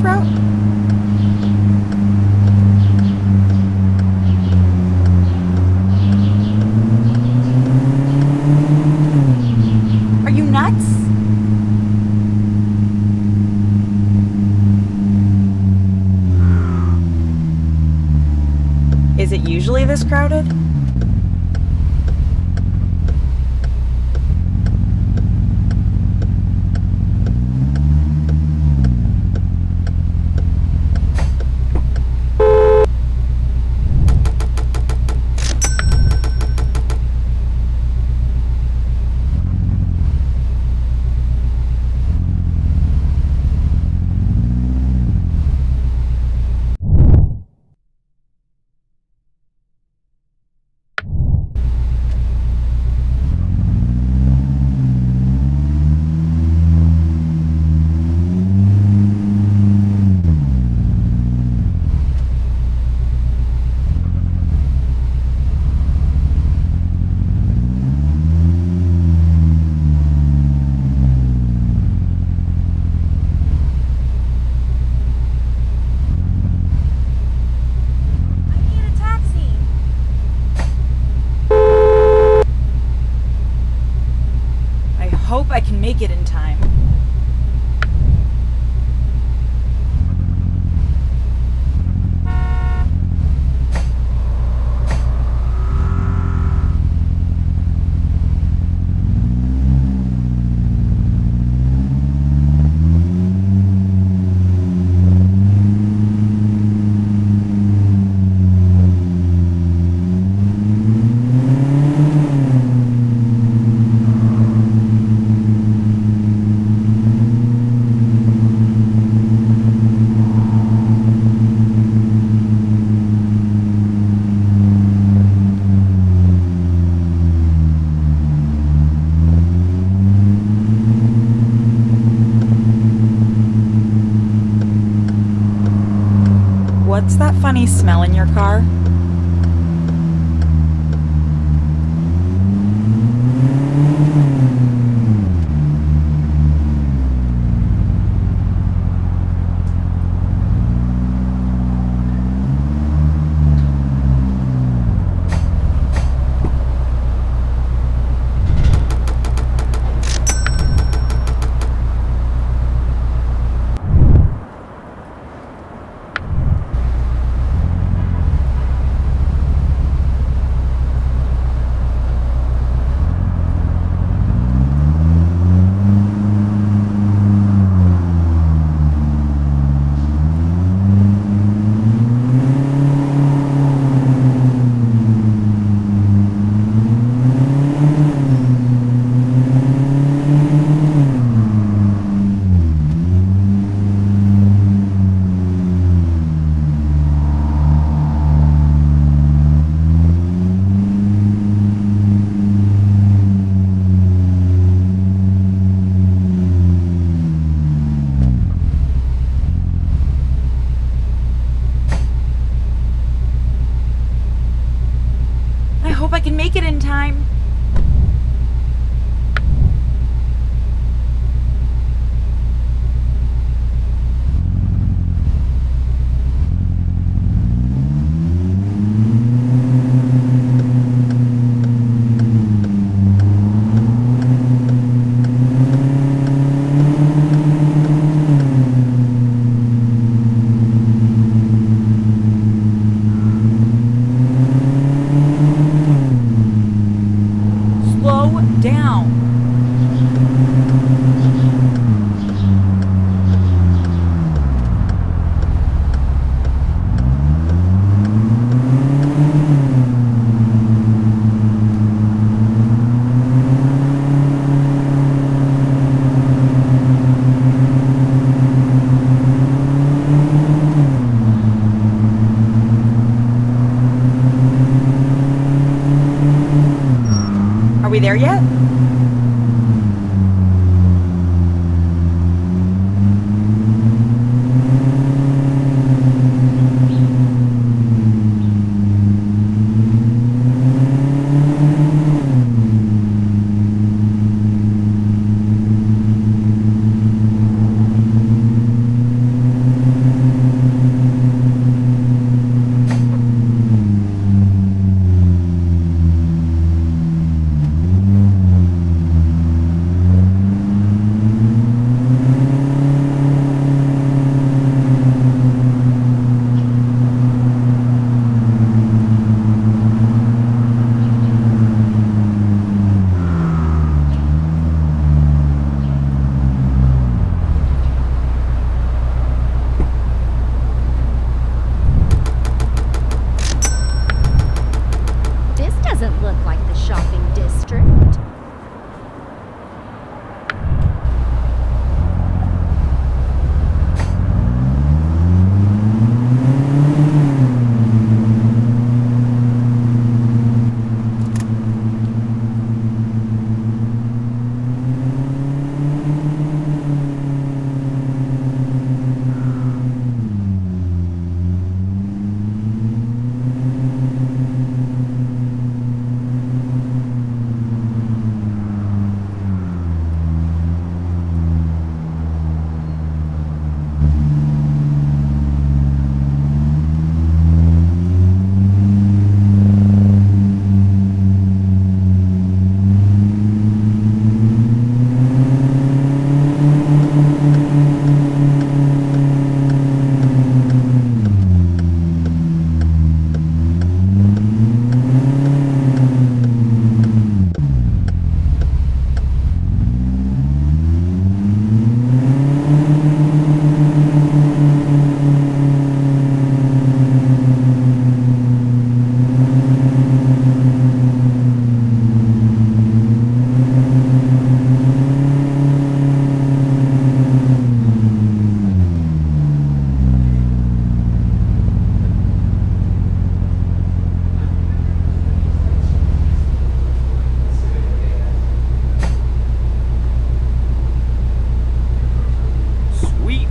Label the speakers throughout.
Speaker 1: Are you nuts? Is it usually this crowded? What's that funny smell in your car?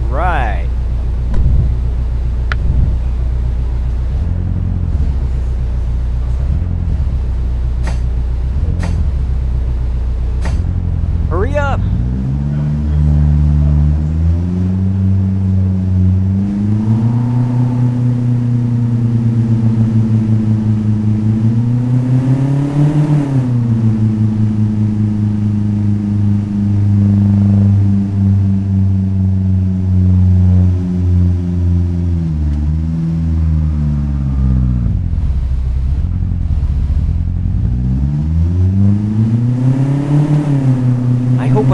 Speaker 1: right.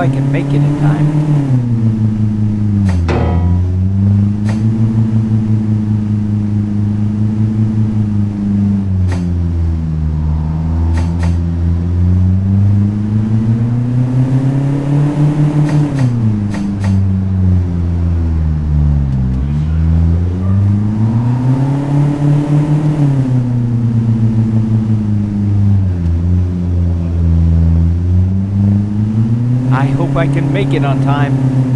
Speaker 2: I can make it in time. I can make it on time.